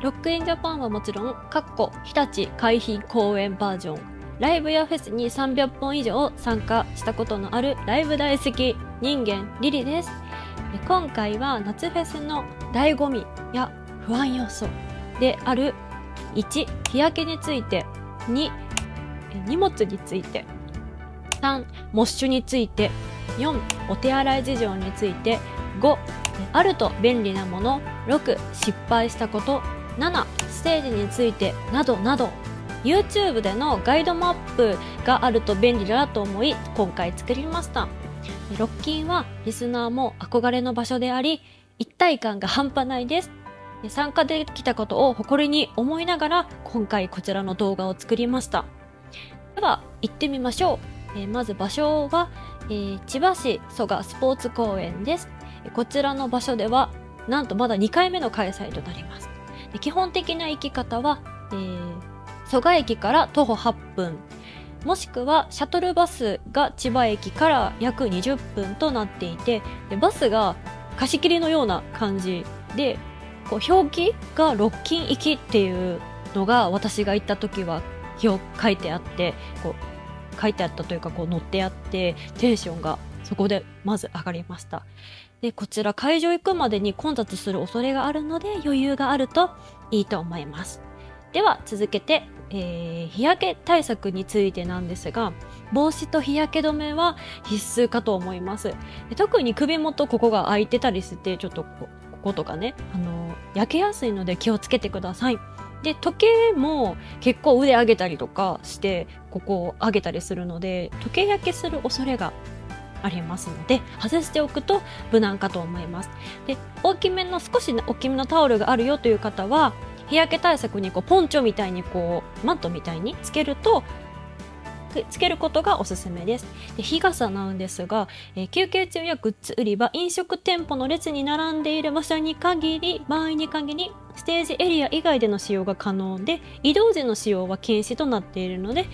ロックインジャパンはもちろん、かっこ日立海浜公園バージョン、ライブやフェスに300本以上参加したことのあるライブ大好き人間リリです。今回は夏フェスの醍醐味や不安要素である1、日焼けについて、2、荷物について、3、モッシュについて、4、お手洗い事情について、5、あると便利なもの、6、失敗したこと、7、ステージについて、などなど、YouTube でのガイドマップがあると便利だなと思い、今回作りました。ロッキンはリスナーも憧れの場所であり、一体感が半端ないです。参加できたことを誇りに思いながら、今回こちらの動画を作りました。では、行ってみましょう。えー、まず場所は、えー、千葉市蘇我スポーツ公園です。こちらの場所では、なんとまだ2回目の開催となります。基本的な行き方は、えー、蘇我駅から徒歩8分。もしくはシャトルバスが千葉駅から約20分となっていてでバスが貸し切りのような感じでこう表記がロッキン行きっていうのが私が行った時は表書いてあってこう書いてあったというかこう載ってあってテンションがそこでまず上がりました。でこちら会場行くまでに混雑する恐れがあるので余裕があるといいと思います。では続けてえー、日焼け対策についてなんですが帽子と日焼け止めは必須かと思います。特に首元ここが開いてたりしてちょっとこことかねあの焼けやすいので気をつけてください。で時計も結構腕上げたりとかしてここを上げたりするので時計焼けする恐れがありますので外しておくと無難かと思いますで大きめの少し大きめのタオルがあるよという方は日焼け対策にこうポンチョみたいにこうマットみたいにつけるとつけることがおすすめです。で日傘なんですが、えー、休憩中やグッズ売り場、飲食店舗の列に並んでいる場所に限り、場合に限り、ステージエリア以外での使用が可能で、移動時の使用は禁止となっているので、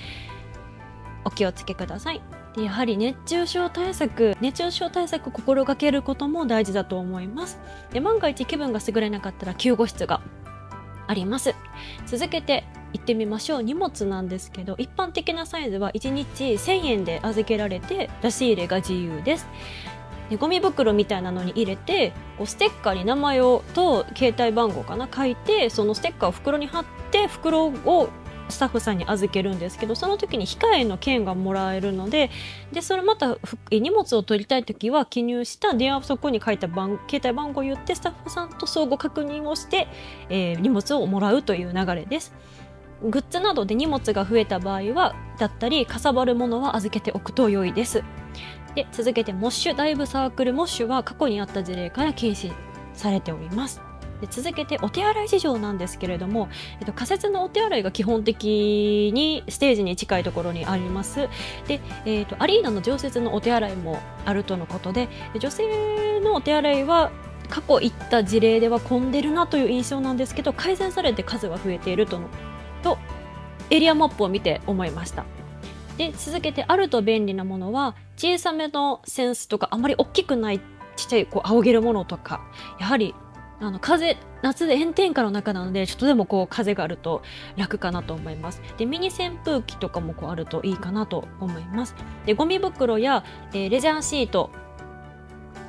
お気をつけください。でやはり熱中症対策、熱中症対策心がけることも大事だと思います。で万が一気分が優れなかったら救護室があります。続けて行ってみましょう。荷物なんですけど一般的なサイズは1日1000円で預けられて出し入れが自由です。でゴミ袋みたいなのに入れてこうステッカーに名前をと携帯番号かな書いてそのステッカーを袋に貼って袋をスタッフさんに預けるんですけどその時に控えの券がもらえるのででそれまた荷物を取りたい時は記入した電話そこに書いた番携帯番号を言ってスタッフさんと相互確認をして、えー、荷物をもらうという流れです。グッズなどで荷物が増えた場合はだったりかさばるものは預けておくと良いです。で続けてモッシュダイブサークルモッシュは過去にあった事例から禁止されております。で続けてお手洗い事情なんですけれども、えっと、仮設のお手洗いが基本的にステージに近いところにあります。で、えっと、アリーナの常設のお手洗いもあるとのことで女性のお手洗いは過去行った事例では混んでるなという印象なんですけど改善されて数は増えているとのとエリアマップを見て思いました。で続けてあると便利なものは小さめのセンスとかあまり大きくないちっちゃいこう仰げるものとかやはりあの風夏で炎天下の中なのでちょっとでもこう風があると楽かなと思います。でミニ扇風機とかもこうあるといいかなと思います。でゴミ袋や、えー、レジャーシート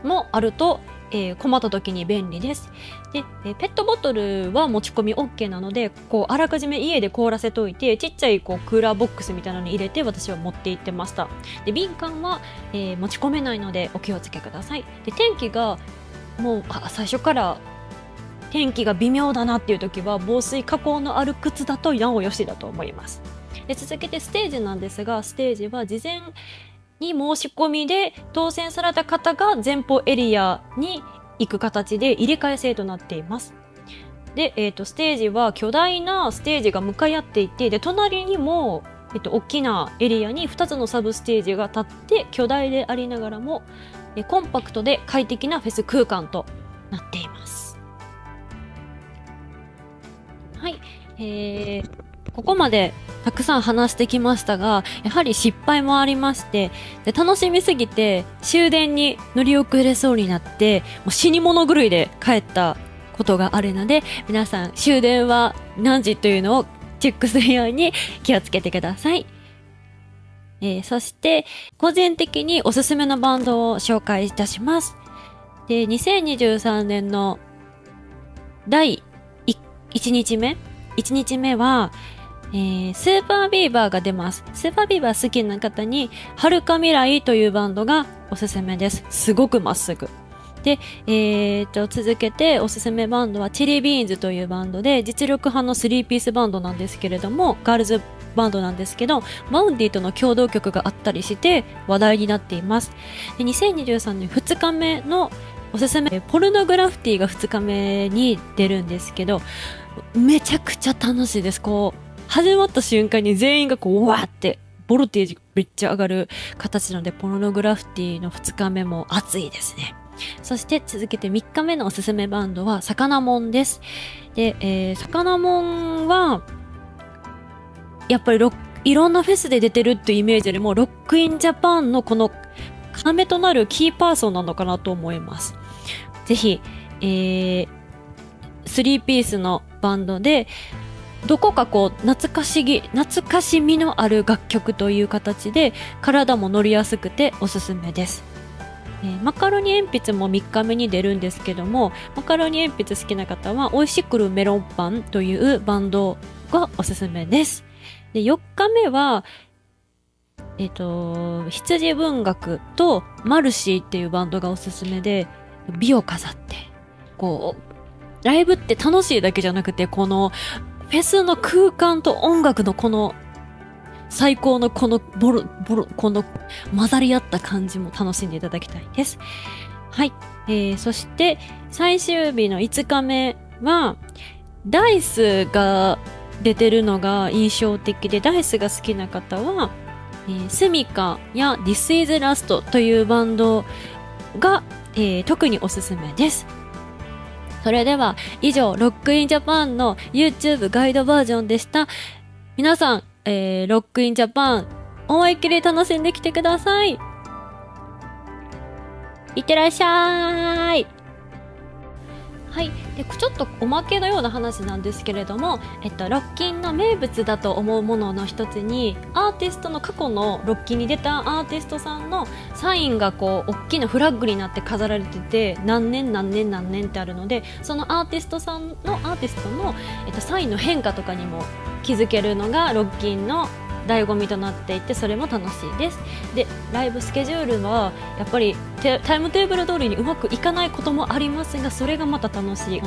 もあると、えー、困った時に便利です。で、えー、ペットボトルは持ち込み OK なのでこうあらかじめ家で凍らせといてちっちゃいこうクーラーボックスみたいなのに入れて私は持って行ってました。で瓶缶は、え持ち込めないのでお気をつけください。で天気がもう最初から天気が微妙だなっていう時は防水加工のある靴だとなおよしだと思います。で続けてステージなんですがステージは事前に申し込みで当選された方が前方エリアに行く形で入れ替え制となっています。で、えーと、ステージは巨大なステージが向かい合っていてで隣にも、えーと、大きなエリアに2つのサブステージが立って巨大でありながらもえコンパクトで快適なフェス空間となっています。はい、えー、ここまでたくさん話してきましたが、やはり失敗もありまして、で楽しみすぎて終電に乗り遅れそうになって、もう死に物狂いで帰ったことがあるので皆さん終電は何時というのをチェックするように気をつけてください。えー、そして、個人的におすすめのバンドを紹介いたします。で、2023年の第1日目 ?1 日目は、えー、スーパービーバーが出ます。スーパービーバー好きな方に、ハルカミライというバンドがおすすめです。すごくまっすぐ。で、えー、と、続けておすすめバンドはチェリービーンズというバンドで、実力派の3ピースバンドなんですけれども、ガールズバンドなんですけど、マウンディとの共同曲があったりして話題になっています。で2023年2日目のおすすめ、ポルノグラフィティが2日目に出るんですけど、めちゃくちゃ楽しいです。こう、始まった瞬間に全員がこう、わーって、ボルテージめっちゃ上がる形なので、ポルノグラフティの2日目も熱いですね。そして続けて3日目のおすすめバンドは、サカナモンです。で、えー、サカナモンは、やっぱりロいろんなフェスで出てるっていうイメージよりも、ロックインジャパンのこの、要となるキーパーソンなのかなと思います。ぜひ、えー、3ピースのバンドで、どこかこう、懐かしぎ、懐かしみのある楽曲という形で、体も乗りやすくておすすめです。えー、マカロニ鉛筆も3日目に出るんですけども、マカロニ鉛筆好きな方は、美味しくるメロンパンというバンドがおすすめです。で、4日目は、えっ、ー、と、羊文学とマルシーっていうバンドがおすすめで、美を飾って、こう、ライブって楽しいだけじゃなくて、この、フェスの空間と音楽のこの、最高のこのボロ、ボロ、この混ざり合った感じも楽しんでいただきたいです。はい。えー、そして、最終日の5日目は、ダイスが出てるのが印象的で、ダイスが好きな方は、えー、スミカや This is Last というバンドが、えー、特におすすめです。それでは以上、ロックインジャパンの YouTube ガイドバージョンでした。皆さん、えー、ロックインジャパン思いっきり楽しんできてください。いってらっしゃーい。はい、でちょっとおまけのような話なんですけれども、えっと、ロッキンの名物だと思うものの一つにアーティストの過去のロッキンに出たアーティストさんのサインがこう大きなフラッグになって飾られてて何年何年何年ってあるのでそのアーティストさんのアーティストの、えっと、サインの変化とかにも気づけるのがロッキンの醍醐味となっていてそれも楽しいです。でライブスケジュールはやっぱりタイムテーブル通りにうまくいかないこともありますがそれがまた楽しい。